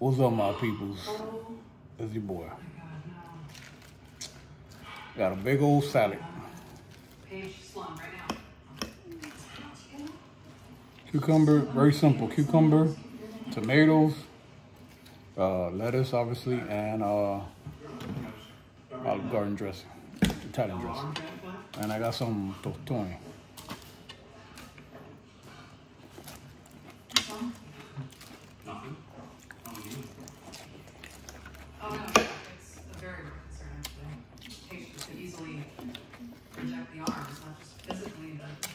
What's up, my peoples? It's your boy. Got a big old salad. Cucumber, very simple. Cucumber, tomatoes, uh, lettuce, obviously, and uh, Garden dressing, Italian dressing. And I got some tostones. Nothing? Oh, you. Oh, no, it's a very real concern, actually. Patients could easily reject the arms, not just physically, but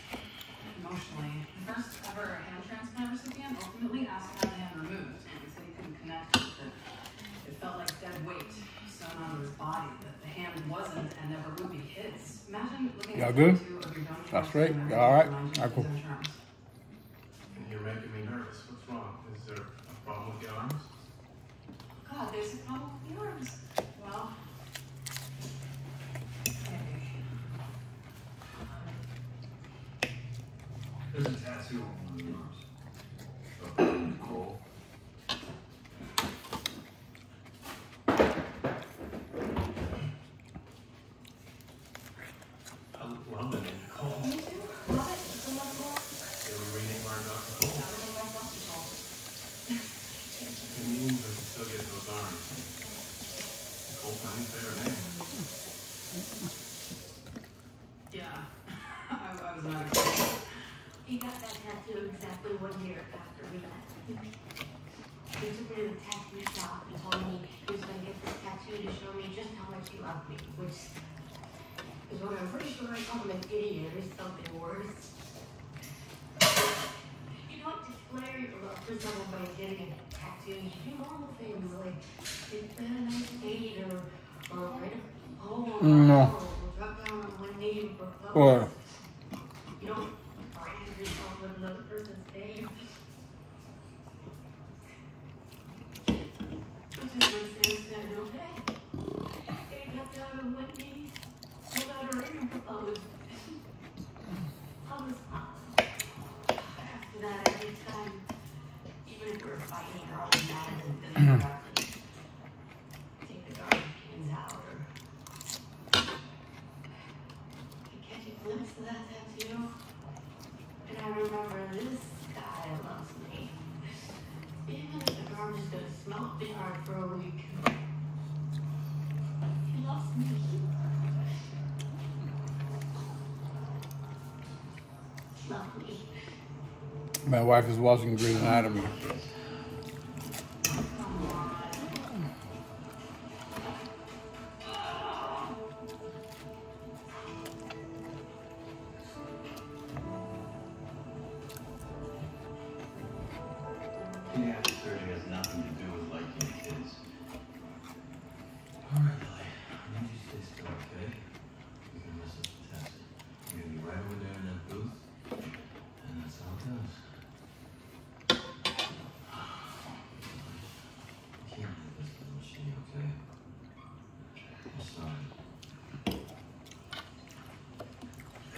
emotionally. The first ever hand transplant recipient ultimately asked to have the hand removed. He said he couldn't connect with it. It felt like dead weight sewn onto his body, that the hand wasn't and never would be his. Imagine looking Y'all at good? a tattoo of your donor That's right. and Y'all all right? remind you All right, cool. his own terms. And you're making me nervous. What's wrong? Is there a problem with the arms? God, there's a problem with the arms. Well, maybe. There's a tattoo on one of the arms. Of Nicole. I love the name Nicole. Me too. Love it. It's a lovable. They were rename our dog Nicole. That was a nice hospital. It means I can still get those arms. Nicole's my new favorite name. Yeah. I, I was not expecting. He got that tattoo exactly one year after we met. He took me to the tattoo shop and told me he was gonna get this tattoo to show me just how much he loved me, which is what I'm pretty sure I called him an idiot or something worse. You don't declare your love for someone by getting a tattoo. You do normal things like get a nice date or, No. or drop down on one knee and propose. What? You don't brand yourself with another person's name. Which is what Sam said, okay? They got down on one knee, pulled out a ring and proposed. I was After that, every time, even if we were fighting or all mad and then darkly, take the garden pins out or of that tattoo, and I remember this guy loves me. The smell hard for a week. He loves me. Love me. My wife is watching Grey's Anatomy.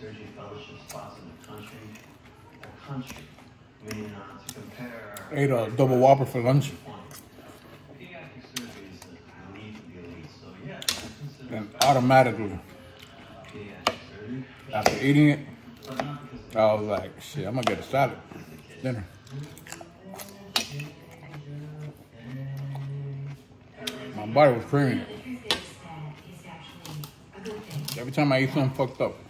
surgery fellowship spots in the country? A country, meaning uh, to compare. Ate a double whopper for lunch. Pediatric surgery is the elite of the elite, so yeah, And automatically, after eating it, but not because I was like, shit, I'm gonna get a salad. Dinner. My body was craving it. The truth is that it's actually a good thing. Every time I eat something fucked up.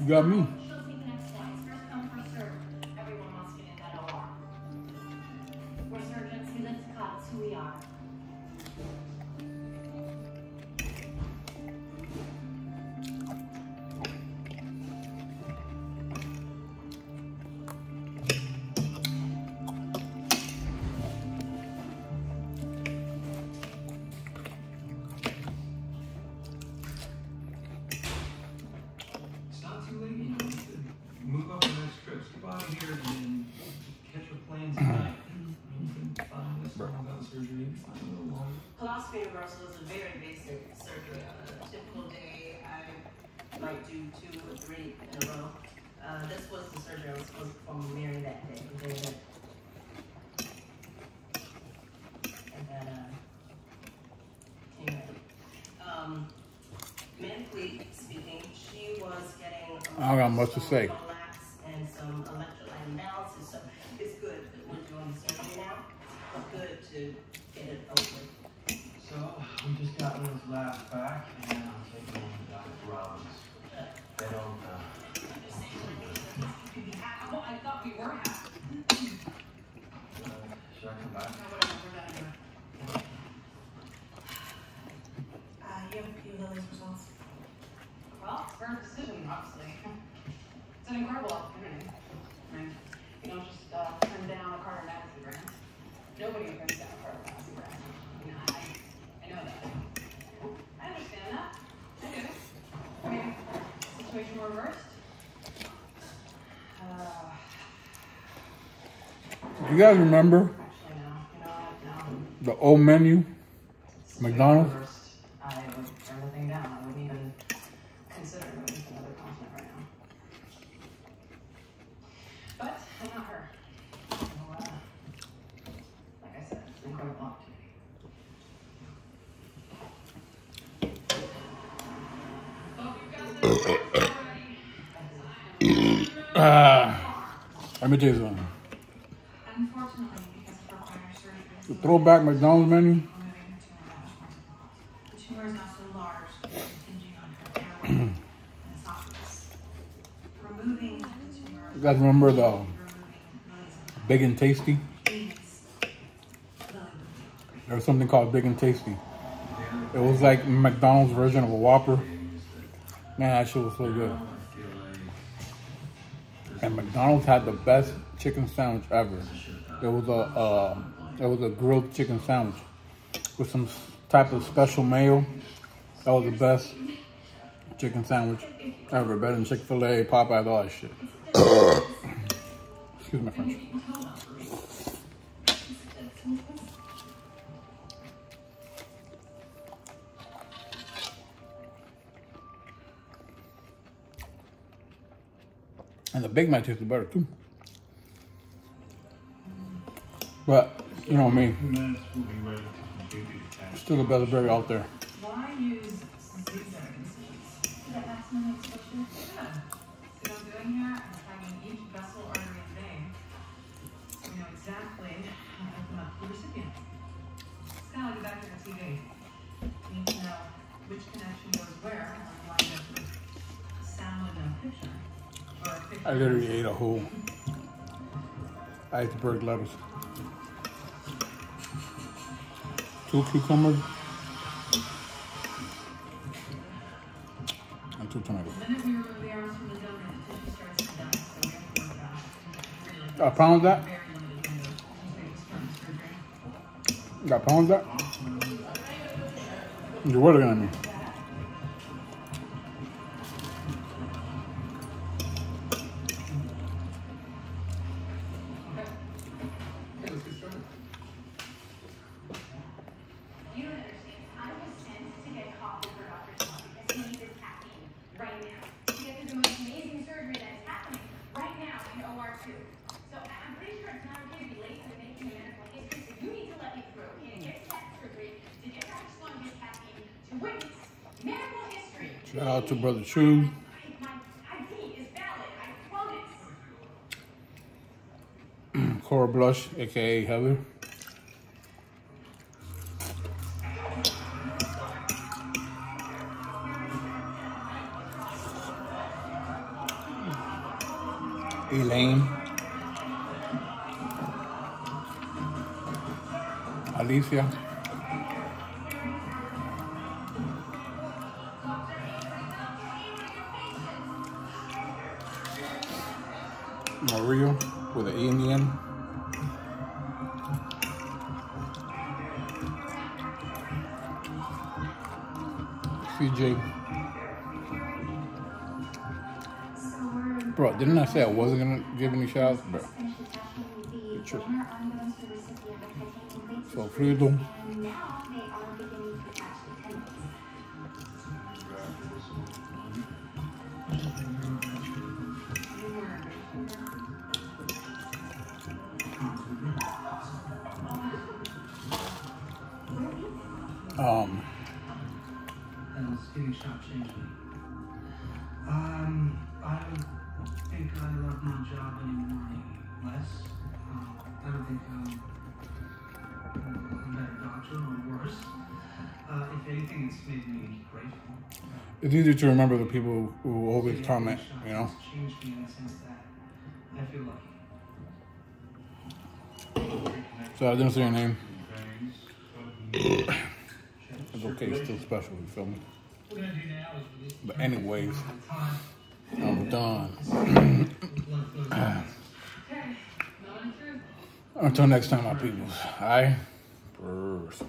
"You got me." Might do two or three in a row. Uh, this was the surgery I was supposed to perform on Mary that day, the day that. And that, uh, came in. Um, medically speaking, she was getting. a I don't got much to say. And some electrolyte imbalances, so it's good that we're doing the surgery now. It's good to get it over. So, we just got those labs back, and I'm taking them to Dr. Robbins. I thought we were have a her decision, obviously. It's an incredible opportunity. Mean, you don't just uh, turn down a Carter Madison grant. Nobody turns down a Carter Madison grant. You know, I, I know that. I understand that. I do. I mean, situation reversed. Uh, Do you guys remember actually, no. You know what? No. the old menu, McDonald's? First, I would turn the thing down. I wouldn't even consider moving to another continent right now. But I'm not her. So, uh, like I said, it's an incredible opportunity. Hope you Ah, let me tell you something. The throwback McDonald's menu. You guys remember the Big and Tasty? There was something called Big and Tasty. It was like McDonald's version of a Whopper. Man, that shit was so good. McDonald's had the best chicken sandwich ever. It was a uh, it was a grilled chicken sandwich with some type of special mayo. That was the best chicken sandwich ever. Better than Chick Fil A, Popeyes, all that shit. Excuse my French. And the Big Mac tasted better too. But you know me, Two minutes, we'll be ready to contribute to tax. still the best burger out there. Why use what know which connection goes where and up with sound picture. A. I literally ate a whole iceberg lettuce. Two cucumbers. And two tomatoes. The minute we remove the arms from the donor, the tissue Shout out to Brother Chu, Cora Blush, aka Heather. Elaine. Alicia. Maria with an E in the end. CJ. Bro, didn't I say I wasn't gonna give any shouts? Bro. So freedom. Um, and skinny shop changed me. Um, I don't think I love my job anymore less. Um, I don't think I'm a better doctor or worse. Uh, if anything, it's made me grateful. it's easy to remember the people who always Skinny comment, shop you know? has changed me in the sense that I feel lucky. So I didn't say your name. It's okay, it's still special, you feel me? What we're gonna do now is release the But anyways. I'm done. Blood flows out. Okay, moment of truth. Until next time, my peoples. I. First.